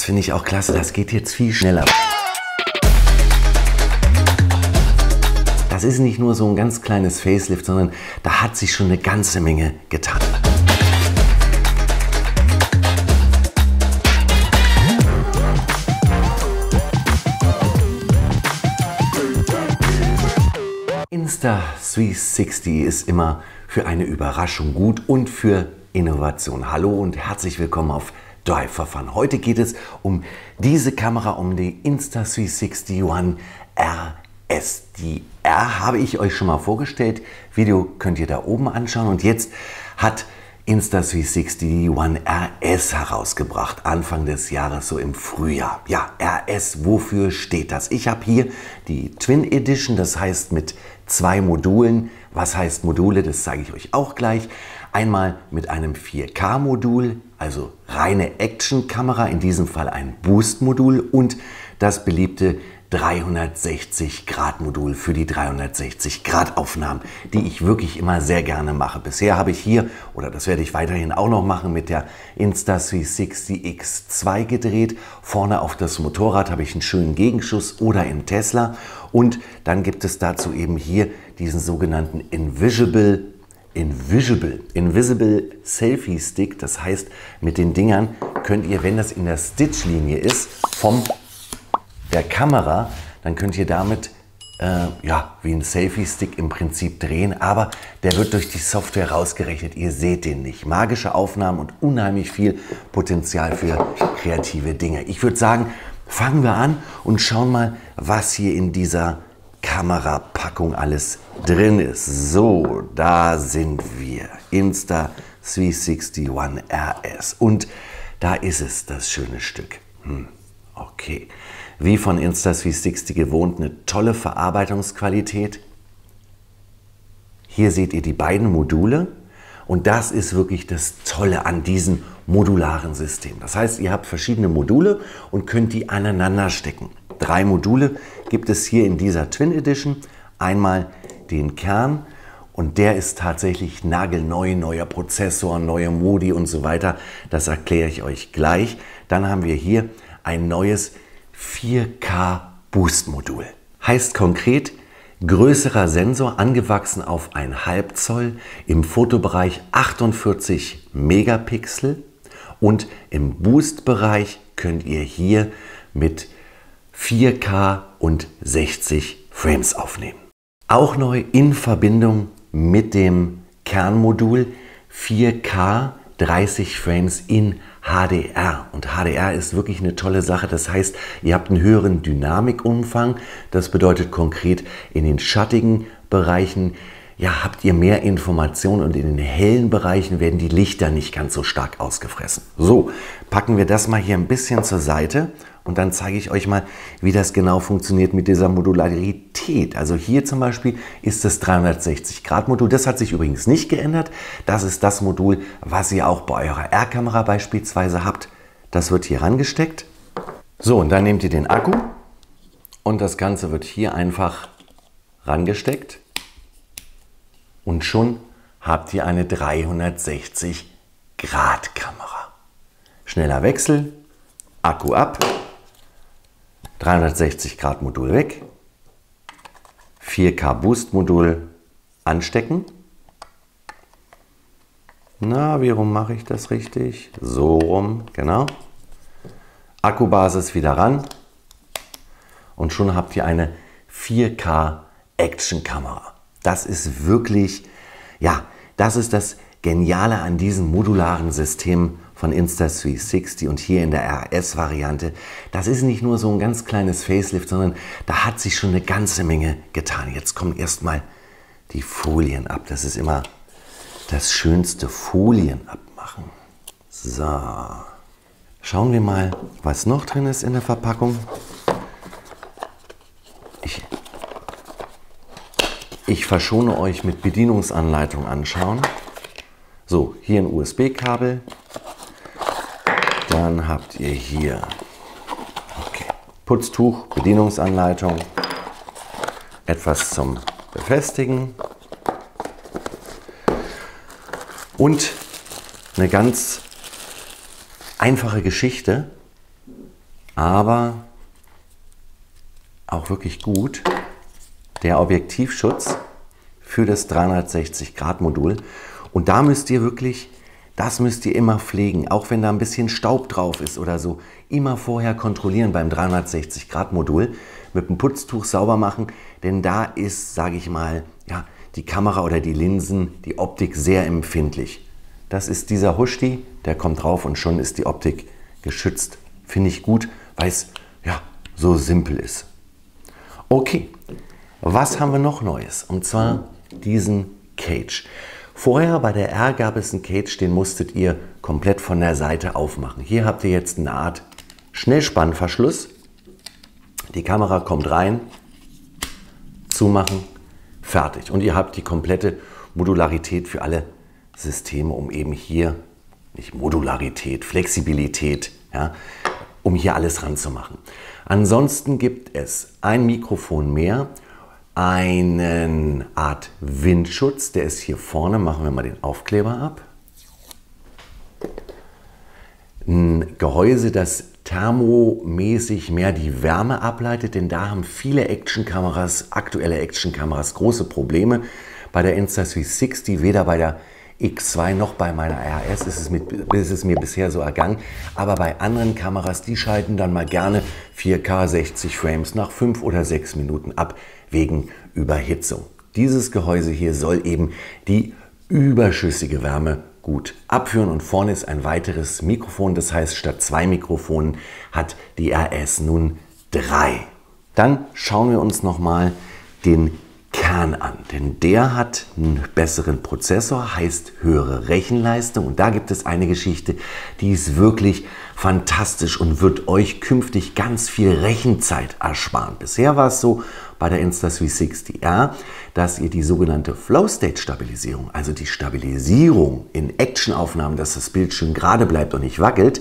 das finde ich auch klasse. Das geht jetzt viel schneller. Das ist nicht nur so ein ganz kleines Facelift, sondern da hat sich schon eine ganze Menge getan. Insta360 ist immer für eine Überraschung gut und für Innovation. Hallo und herzlich willkommen auf For Fun. Heute geht es um diese Kamera, um die Insta360 One RS. Die R habe ich euch schon mal vorgestellt. Video könnt ihr da oben anschauen und jetzt hat Insta360 One RS herausgebracht, Anfang des Jahres, so im Frühjahr. Ja, RS, wofür steht das? Ich habe hier die Twin Edition, das heißt mit zwei Modulen. Was heißt Module? Das zeige ich euch auch gleich. Einmal mit einem 4K-Modul, also reine Action-Kamera, in diesem Fall ein Boost-Modul und das beliebte 360-Grad-Modul für die 360-Grad-Aufnahmen, die ich wirklich immer sehr gerne mache. Bisher habe ich hier, oder das werde ich weiterhin auch noch machen, mit der Insta360 X2 gedreht. Vorne auf das Motorrad habe ich einen schönen Gegenschuss oder im Tesla. Und dann gibt es dazu eben hier diesen sogenannten Invisible Invisible, Invisible Selfie Stick. Das heißt, mit den Dingern könnt ihr, wenn das in der Stitchlinie ist, vom der Kamera, dann könnt ihr damit äh, ja, wie ein Selfie-Stick im Prinzip drehen, aber der wird durch die Software rausgerechnet. Ihr seht den nicht. Magische Aufnahmen und unheimlich viel Potenzial für kreative Dinge. Ich würde sagen, fangen wir an und schauen mal, was hier in dieser Kamerapackung alles drin ist. So, da sind wir. Insta 360 One RS. Und da ist es, das schöne Stück. Hm, okay wie von Insta360 gewohnt, eine tolle Verarbeitungsqualität. Hier seht ihr die beiden Module und das ist wirklich das Tolle an diesem modularen System. Das heißt, ihr habt verschiedene Module und könnt die aneinander stecken. Drei Module gibt es hier in dieser Twin Edition. Einmal den Kern und der ist tatsächlich nagelneu, neuer Prozessor, neue Modi und so weiter. Das erkläre ich euch gleich. Dann haben wir hier ein neues 4K Boost Modul. Heißt konkret, größerer Sensor angewachsen auf ein halb Zoll, im Fotobereich 48 Megapixel und im Boost-Bereich könnt ihr hier mit 4K und 60 Frames aufnehmen. Auch neu in Verbindung mit dem Kernmodul 4K 30 Frames in HDR. Und HDR ist wirklich eine tolle Sache. Das heißt, ihr habt einen höheren Dynamikumfang. Das bedeutet konkret in den schattigen Bereichen ja, habt ihr mehr Informationen und in den hellen Bereichen werden die Lichter nicht ganz so stark ausgefressen. So, packen wir das mal hier ein bisschen zur Seite und dann zeige ich euch mal, wie das genau funktioniert mit dieser Modularität. Also hier zum Beispiel ist das 360-Grad-Modul. Das hat sich übrigens nicht geändert. Das ist das Modul, was ihr auch bei eurer R-Kamera beispielsweise habt. Das wird hier rangesteckt. So, und dann nehmt ihr den Akku und das Ganze wird hier einfach rangesteckt und schon habt ihr eine 360 Grad Kamera. Schneller Wechsel, Akku ab, 360 Grad Modul weg, 4K Boost Modul anstecken. Na, wie rum mache ich das richtig? So rum, genau. Akkubasis wieder ran und schon habt ihr eine 4K Action Kamera. Das ist wirklich, ja, das ist das Geniale an diesem modularen System von Insta360 und hier in der RS-Variante. Das ist nicht nur so ein ganz kleines Facelift, sondern da hat sich schon eine ganze Menge getan. Jetzt kommen erstmal die Folien ab. Das ist immer das schönste Folien abmachen. So. Schauen wir mal, was noch drin ist in der Verpackung. Ich verschone euch mit Bedienungsanleitung anschauen. So, hier ein USB-Kabel. Dann habt ihr hier okay, Putztuch, Bedienungsanleitung, etwas zum Befestigen und eine ganz einfache Geschichte. aber auch wirklich gut der Objektivschutz für das 360-Grad-Modul. Und da müsst ihr wirklich, das müsst ihr immer pflegen, auch wenn da ein bisschen Staub drauf ist oder so. Immer vorher kontrollieren beim 360-Grad-Modul, mit dem Putztuch sauber machen, denn da ist, sage ich mal, ja, die Kamera oder die Linsen, die Optik sehr empfindlich. Das ist dieser Huschti, der kommt drauf und schon ist die Optik geschützt. Finde ich gut, weil es ja, so simpel ist. Okay, was haben wir noch Neues? Und zwar diesen Cage. Vorher bei der R gab es einen Cage, den musstet ihr komplett von der Seite aufmachen. Hier habt ihr jetzt eine Art Schnellspannverschluss. Die Kamera kommt rein, zumachen, fertig. Und ihr habt die komplette Modularität für alle Systeme, um eben hier, nicht Modularität, Flexibilität, ja, um hier alles ranzumachen. Ansonsten gibt es ein Mikrofon mehr einen Art Windschutz, der ist hier vorne. Machen wir mal den Aufkleber ab. Ein Gehäuse, das thermomäßig mehr die Wärme ableitet, denn da haben viele Actionkameras, aktuelle Actionkameras, große Probleme. Bei der Insta360, weder bei der X2 noch bei meiner RS ist es, mit, ist es mir bisher so ergangen. Aber bei anderen Kameras, die schalten dann mal gerne 4K 60 Frames nach 5 oder 6 Minuten ab wegen Überhitzung. Dieses Gehäuse hier soll eben die überschüssige Wärme gut abführen und vorne ist ein weiteres Mikrofon. Das heißt, statt zwei Mikrofonen hat die RS nun drei. Dann schauen wir uns nochmal den Kern an, denn der hat einen besseren Prozessor, heißt höhere Rechenleistung und da gibt es eine Geschichte, die ist wirklich fantastisch und wird euch künftig ganz viel Rechenzeit ersparen. Bisher war es so bei der Insta360R, dass ihr die sogenannte Flow-State-Stabilisierung, also die Stabilisierung in Actionaufnahmen, dass das Bild schön gerade bleibt und nicht wackelt,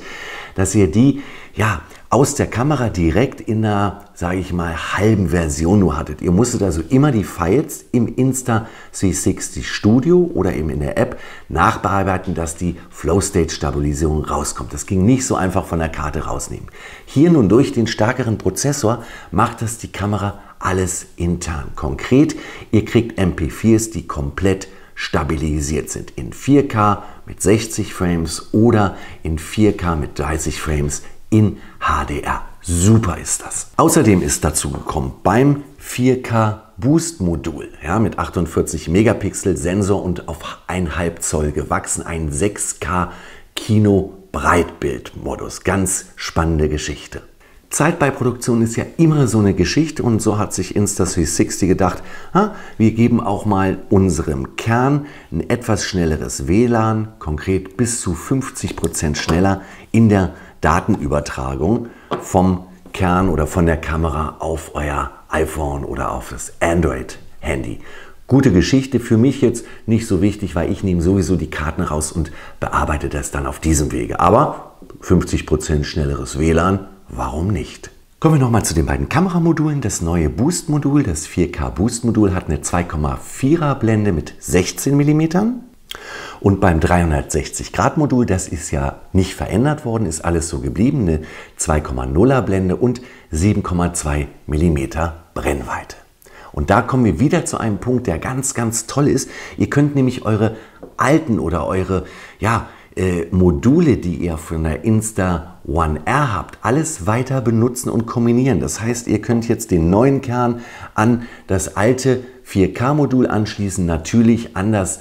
dass ihr die ja aus der Kamera direkt in einer, sage ich mal, halben Version nur hattet. Ihr musstet also immer die Files im Insta360 Studio oder eben in der App nachbearbeiten, dass die Flow-State-Stabilisierung rauskommt. Das ging nicht so einfach von der Karte rausnehmen. Hier nun durch den stärkeren Prozessor macht das die Kamera alles intern. Konkret, ihr kriegt MP4s, die komplett stabilisiert sind. In 4K mit 60 Frames oder in 4K mit 30 Frames in HDR. Super ist das. Außerdem ist dazu gekommen beim 4K Boost Modul ja, mit 48 Megapixel Sensor und auf 1,5 Zoll gewachsen ein 6K Kino Breitbildmodus. Ganz spannende Geschichte. Zeit bei Produktion ist ja immer so eine Geschichte und so hat sich Insta360 gedacht, ha, wir geben auch mal unserem Kern ein etwas schnelleres WLAN, konkret bis zu 50 Prozent schneller in der Datenübertragung vom Kern oder von der Kamera auf euer iPhone oder auf das Android-Handy. Gute Geschichte, für mich jetzt nicht so wichtig, weil ich nehme sowieso die Karten raus und bearbeite das dann auf diesem Wege. Aber 50% schnelleres WLAN, warum nicht? Kommen wir nochmal zu den beiden Kameramodulen. Das neue Boost-Modul, das 4K Boost-Modul, hat eine 2,4er Blende mit 16 mm und beim 360-Grad-Modul, das ist ja nicht verändert worden, ist alles so geblieben, eine 2,0er Blende und 7,2 mm Brennweite. Und da kommen wir wieder zu einem Punkt, der ganz, ganz toll ist. Ihr könnt nämlich eure alten oder eure ja, äh, Module, die ihr von der Insta One R habt, alles weiter benutzen und kombinieren. Das heißt, ihr könnt jetzt den neuen Kern an das alte 4K-Modul anschließen, natürlich an das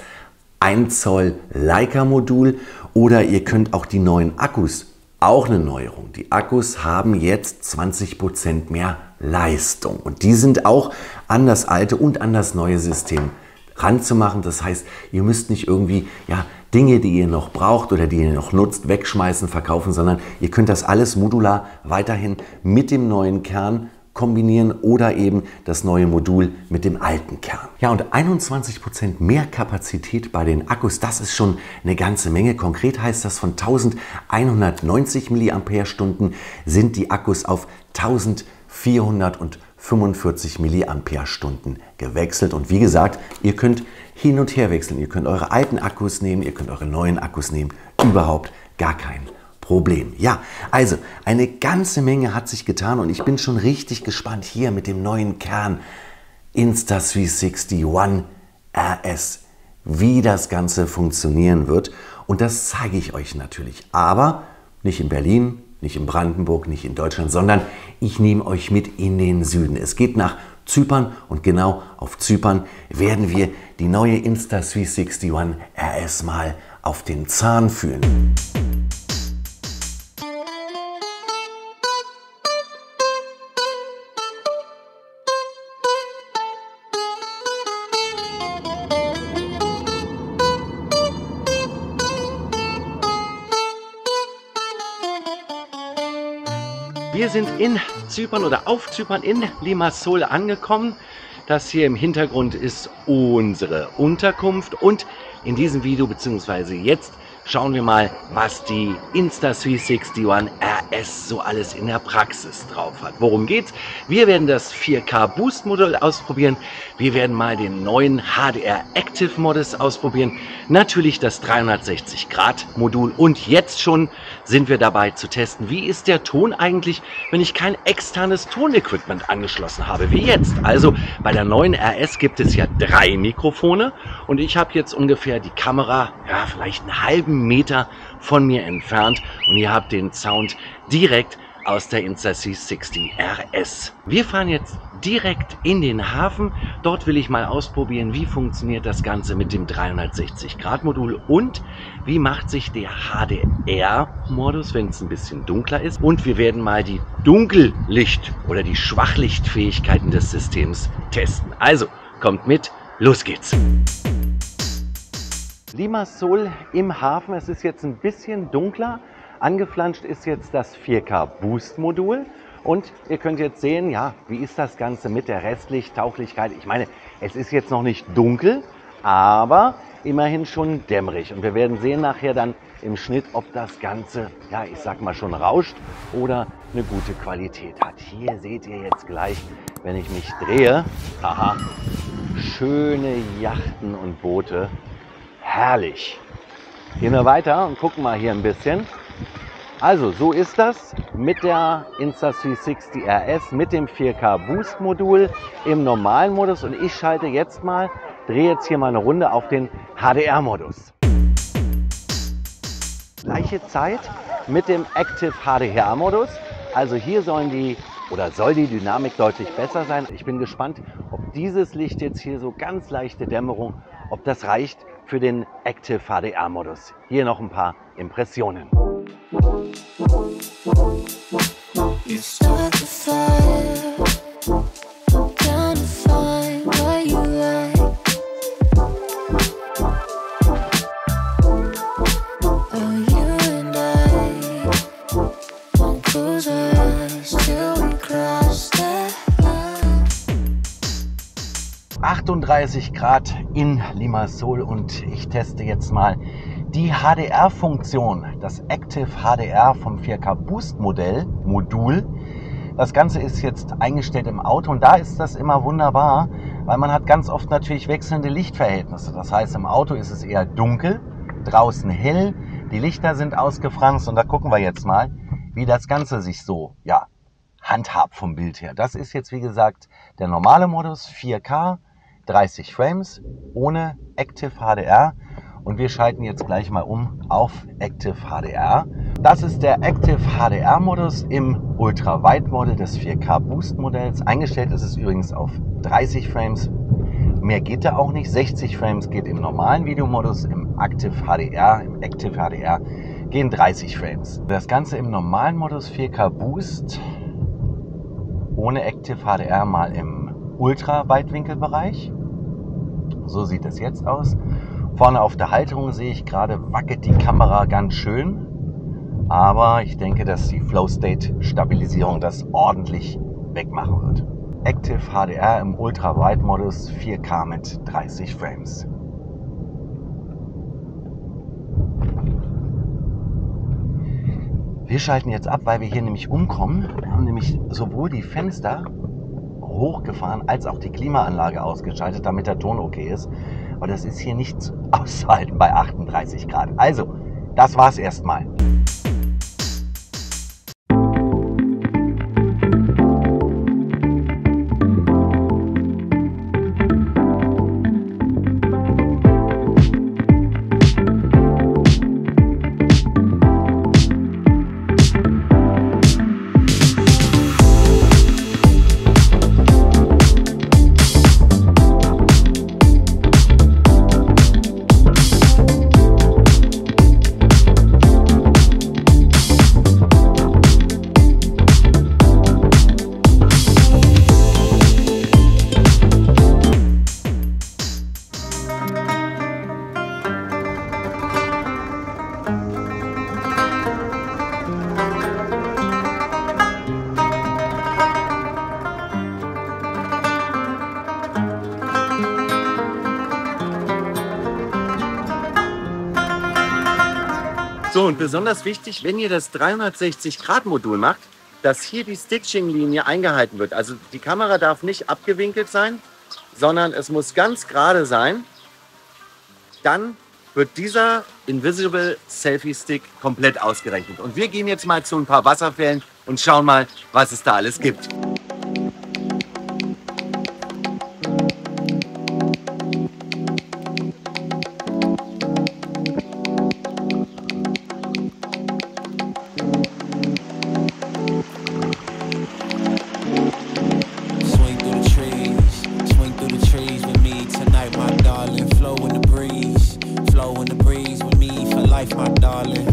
1 Zoll Leica-Modul oder ihr könnt auch die neuen Akkus, auch eine Neuerung. Die Akkus haben jetzt 20% mehr Leistung und die sind auch an das alte und an das neue System ranzumachen. Das heißt, ihr müsst nicht irgendwie ja, Dinge, die ihr noch braucht oder die ihr noch nutzt, wegschmeißen, verkaufen, sondern ihr könnt das alles modular weiterhin mit dem neuen Kern kombinieren oder eben das neue Modul mit dem alten Kern. Ja, und 21% mehr Kapazität bei den Akkus, das ist schon eine ganze Menge. Konkret heißt das, von 1190 mAh sind die Akkus auf 1445 mAh gewechselt. Und wie gesagt, ihr könnt hin und her wechseln. Ihr könnt eure alten Akkus nehmen, ihr könnt eure neuen Akkus nehmen. Überhaupt gar kein Problem. Ja, also eine ganze Menge hat sich getan und ich bin schon richtig gespannt hier mit dem neuen Kern Insta360 One RS, wie das Ganze funktionieren wird. Und das zeige ich euch natürlich. Aber nicht in Berlin, nicht in Brandenburg, nicht in Deutschland, sondern ich nehme euch mit in den Süden. Es geht nach Zypern und genau auf Zypern werden wir die neue Insta360 One RS mal auf den Zahn fühlen. Sind in Zypern oder auf Zypern in Limassol angekommen. Das hier im Hintergrund ist unsere Unterkunft und in diesem Video bzw. jetzt schauen wir mal, was die Insta360 One RS so alles in der Praxis drauf hat. Worum geht's? Wir werden das 4K Boost Modell ausprobieren. Wir werden mal den neuen HDR Active Modus ausprobieren. Natürlich das 360 Grad Modul und jetzt schon sind wir dabei zu testen, wie ist der Ton eigentlich, wenn ich kein externes Tonequipment angeschlossen habe, wie jetzt. Also bei der neuen RS gibt es ja drei Mikrofone und ich habe jetzt ungefähr die Kamera, ja vielleicht einen halben Meter von mir entfernt und ihr habt den Sound direkt aus der Insta-C60 RS. Wir fahren jetzt direkt in den Hafen. Dort will ich mal ausprobieren, wie funktioniert das Ganze mit dem 360-Grad-Modul und wie macht sich der HDR-Modus, wenn es ein bisschen dunkler ist. Und wir werden mal die Dunkellicht- oder die Schwachlichtfähigkeiten des Systems testen. Also, kommt mit, los geht's! Limassol im Hafen. Es ist jetzt ein bisschen dunkler. Angeflanscht ist jetzt das 4K Boost Modul. Und ihr könnt jetzt sehen, ja, wie ist das Ganze mit der Restlicht-Tauglichkeit? Ich meine, es ist jetzt noch nicht dunkel, aber immerhin schon dämmerig. Und wir werden sehen nachher dann im Schnitt, ob das Ganze, ja, ich sag mal schon rauscht oder eine gute Qualität hat. Hier seht ihr jetzt gleich, wenn ich mich drehe, haha, schöne Yachten und Boote Herrlich. Gehen wir weiter und gucken mal hier ein bisschen. Also, so ist das mit der Insta360 RS mit dem 4K Boost Modul im normalen Modus und ich schalte jetzt mal, drehe jetzt hier mal eine Runde auf den HDR Modus. Gleiche Zeit mit dem Active HDR Modus. Also hier sollen die oder soll die Dynamik deutlich besser sein. Ich bin gespannt, ob dieses Licht jetzt hier so ganz leichte Dämmerung, ob das reicht für den Active HDR-Modus. Hier noch ein paar Impressionen. Grad in Limassol und ich teste jetzt mal die HDR-Funktion, das Active HDR vom 4K Boost Modell, Modul. Das Ganze ist jetzt eingestellt im Auto und da ist das immer wunderbar, weil man hat ganz oft natürlich wechselnde Lichtverhältnisse. Das heißt, im Auto ist es eher dunkel, draußen hell, die Lichter sind ausgefranst und da gucken wir jetzt mal, wie das Ganze sich so, ja, handhabt vom Bild her. Das ist jetzt wie gesagt der normale Modus 4K 30 Frames ohne Active HDR und wir schalten jetzt gleich mal um auf Active HDR. Das ist der Active HDR Modus im Ultra Wide Model des 4K Boost Modells. Eingestellt ist es übrigens auf 30 Frames. Mehr geht da auch nicht. 60 Frames geht im normalen Videomodus, im Active HDR, im Active HDR gehen 30 Frames. Das Ganze im normalen Modus 4K Boost ohne Active HDR mal im Ultra-Weitwinkelbereich. So sieht es jetzt aus. Vorne auf der Halterung sehe ich gerade, wackelt die Kamera ganz schön. Aber ich denke, dass die Flow State Stabilisierung das ordentlich wegmachen wird. Active HDR im Ultra Wide Modus 4K mit 30 Frames. Wir schalten jetzt ab, weil wir hier nämlich umkommen. Wir haben nämlich sowohl die Fenster hochgefahren, als auch die Klimaanlage ausgeschaltet, damit der Ton okay ist. Aber das ist hier nicht auszuhalten bei 38 Grad. Also, das war's erstmal. So, und besonders wichtig, wenn ihr das 360-Grad-Modul macht, dass hier die Stitching-Linie eingehalten wird. Also die Kamera darf nicht abgewinkelt sein, sondern es muss ganz gerade sein. Dann wird dieser Invisible Selfie Stick komplett ausgerechnet. Und wir gehen jetzt mal zu ein paar Wasserfällen und schauen mal, was es da alles gibt. Vielleicht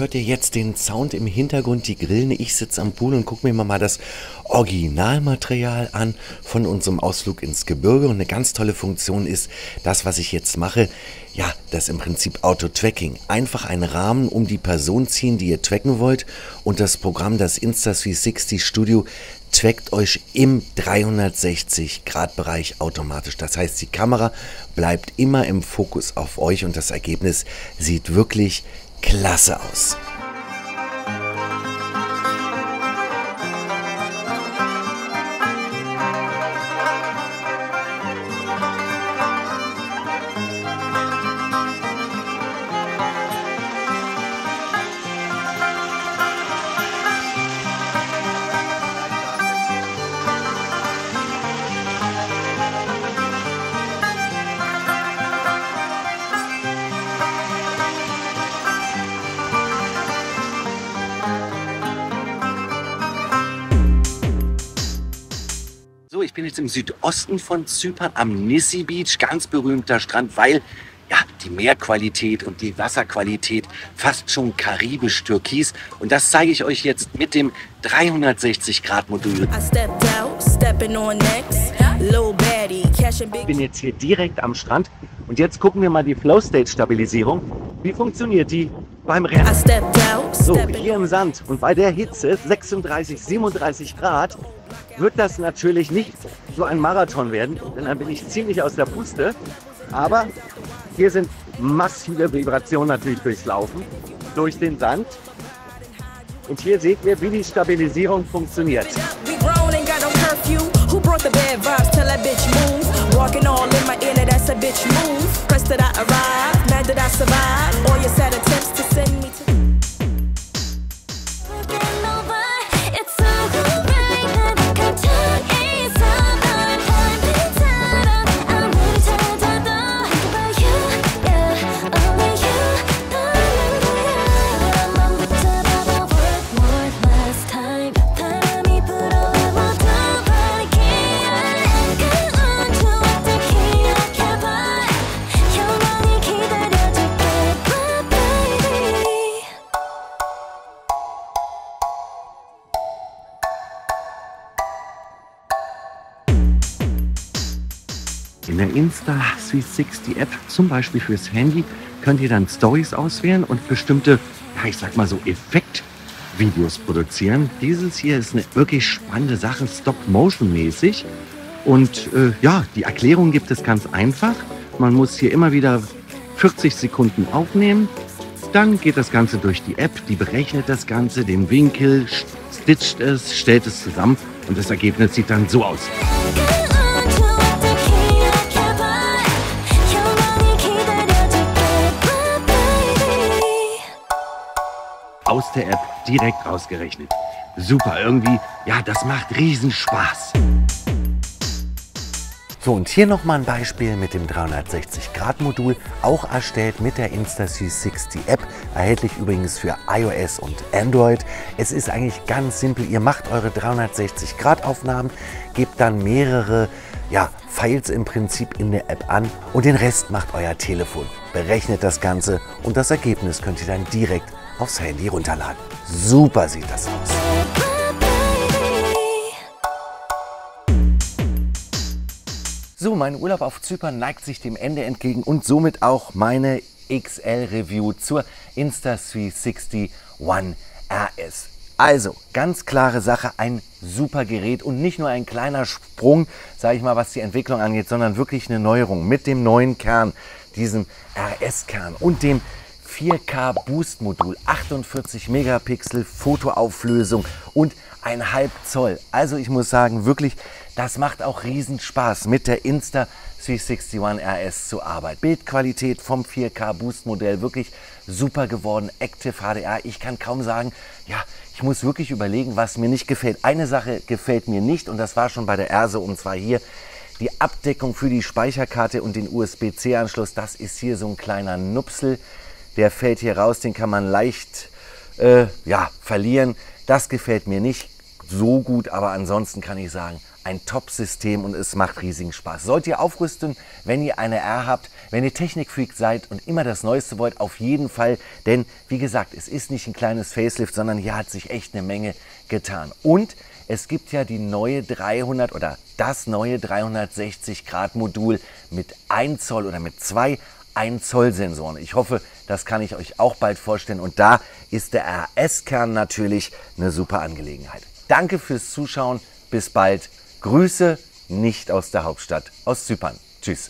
hört ihr jetzt den Sound im Hintergrund, die Grillen. Ich sitze am Pool und gucke mir mal das Originalmaterial an von unserem Ausflug ins Gebirge. Und eine ganz tolle Funktion ist das, was ich jetzt mache. Ja, das im Prinzip Auto-Tracking. Einfach einen Rahmen um die Person ziehen, die ihr tracken wollt. Und das Programm, das Insta360 Studio, trackt euch im 360-Grad-Bereich automatisch. Das heißt, die Kamera bleibt immer im Fokus auf euch und das Ergebnis sieht wirklich klasse aus. Südosten von Zypern am Nissi Beach, ganz berühmter Strand, weil ja, die Meerqualität und die Wasserqualität fast schon karibisch-türkis. Und das zeige ich euch jetzt mit dem 360-Grad-Modul. Ich bin jetzt hier direkt am Strand und jetzt gucken wir mal die Flow-State-Stabilisierung. Wie funktioniert die beim Rennen? So, hier im Sand und bei der Hitze, 36, 37 Grad, wird das natürlich nicht so ein Marathon werden, denn dann bin ich ziemlich aus der Puste. Aber hier sind massive Vibrationen natürlich durchs Laufen, durch den Sand. Und hier seht ihr, wie die Stabilisierung funktioniert. Walking all in my inner, that's a bitch move. Pressed that I arrive, mad that I survive. All your sad In der Insta360 App, zum Beispiel fürs Handy, könnt ihr dann Stories auswählen und bestimmte, ja, ich sag mal so Effektvideos produzieren. Dieses hier ist eine wirklich spannende Sache, Stop-Motion-mäßig. Und äh, ja, die Erklärung gibt es ganz einfach. Man muss hier immer wieder 40 Sekunden aufnehmen. Dann geht das Ganze durch die App, die berechnet das Ganze, den Winkel, stitcht es, stellt es zusammen und das Ergebnis sieht dann so aus. Aus der App direkt rausgerechnet. super. Irgendwie, ja, das macht Riesenspaß. So, und hier nochmal ein Beispiel mit dem 360-Grad-Modul, auch erstellt mit der Insta360-App, erhältlich übrigens für iOS und Android. Es ist eigentlich ganz simpel, ihr macht eure 360-Grad-Aufnahmen, gebt dann mehrere ja, Files im Prinzip in der App an und den Rest macht euer Telefon. Berechnet das Ganze und das Ergebnis könnt ihr dann direkt aufs Handy runterladen. Super sieht das aus. So, mein Urlaub auf Zypern neigt sich dem Ende entgegen und somit auch meine XL-Review zur Insta360 One RS. Also, ganz klare Sache, ein super Gerät und nicht nur ein kleiner Sprung, sage ich mal, was die Entwicklung angeht, sondern wirklich eine Neuerung mit dem neuen Kern, diesem RS-Kern und dem 4K Boost Modul, 48 Megapixel Fotoauflösung und ein halb Zoll. Also ich muss sagen, wirklich, das macht auch riesen Spaß mit der Insta 361 RS zu arbeiten. Bildqualität vom 4K Boost Modell wirklich super geworden. Active HDR. Ich kann kaum sagen, ja, ich muss wirklich überlegen, was mir nicht gefällt. Eine Sache gefällt mir nicht und das war schon bei der Erse und zwar hier die Abdeckung für die Speicherkarte und den USB-C-Anschluss. Das ist hier so ein kleiner Nupsel. Der fällt hier raus, den kann man leicht äh, ja, verlieren. Das gefällt mir nicht so gut, aber ansonsten kann ich sagen, ein Top-System und es macht riesigen Spaß. Sollt ihr aufrüsten, wenn ihr eine R habt, wenn ihr Technikfreak seid und immer das Neueste wollt, auf jeden Fall. Denn wie gesagt, es ist nicht ein kleines Facelift, sondern hier hat sich echt eine Menge getan. Und es gibt ja die neue 300 oder das neue 360 Grad Modul mit 1 Zoll oder mit zwei 1 Zoll Sensoren. Ich hoffe, das kann ich euch auch bald vorstellen. Und da ist der RS-Kern natürlich eine super Angelegenheit. Danke fürs Zuschauen. Bis bald. Grüße nicht aus der Hauptstadt, aus Zypern. Tschüss.